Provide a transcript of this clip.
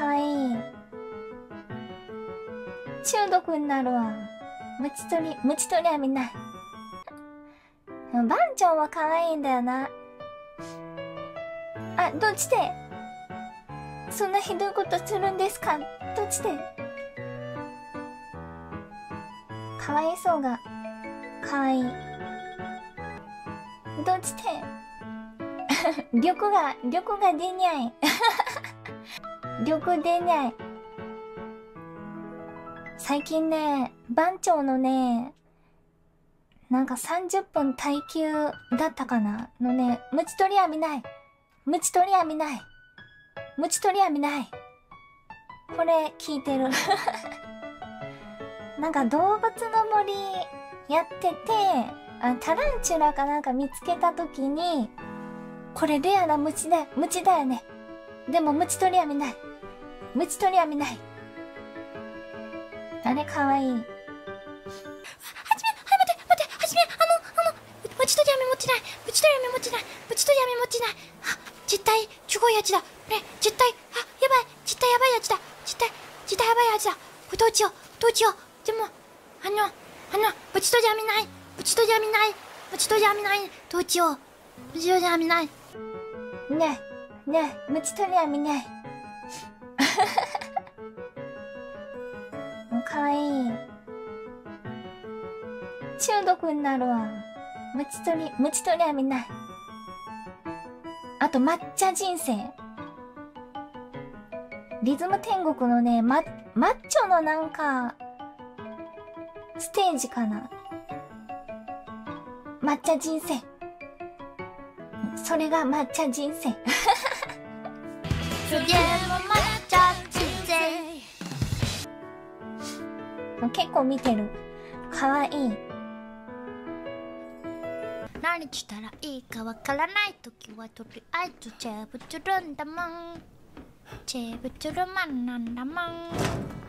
かわいい。中毒になるわ。ムチ取り、ムチ取りは見ない。番長は可愛いんだよな。あ、どっちで？そんなひどいことするんですか？どっちで？かわいそうが、かわいい。どっちで？力が、力が出にゃい。力出にゃい。最近ね、番長のね、なんか30分耐久だったかな？のね、ムチ取り網ない。ムチ取り網ない。ムチ取り網ない。これ聞いてる。なんか動物の森やってて、あタランチュラかなんか見つけたときに、これレアなムチだよ、ムチだよね。でもムチ取り網ない。ムチ取り網ない。あれかわいい。はじめ、はい、待って、待って、はじめ、あの、あの、ムチ取り網持ちない。ムチ取り網持ちない。ムチ取り網持ちない。あ、絶対、すごいやつだ。ね、絶対、あ、やばい、絶対やばいやつだ。絶対、絶対やばいやつだ。これどうしよう、どうしよう。でも、あの、あの、ムチ取り網ない。ムチ取り網ない。ムチ取り網ない。どうしよう。ムチ取り網ない。ねえ、ねえ、ムチ取り網ねえ。かわいい。中毒になるわ。ムチ取り、ムチ取り網ない。あと、抹茶人生。リズム天国のね、ま、マッチョのなんか、ステージかな。抹茶人生。それが抹茶人生。結構見てる。かわいい。何したらいいかわからないときはとりあえずチェブチュルンだもんチェブチュルマンなんだもん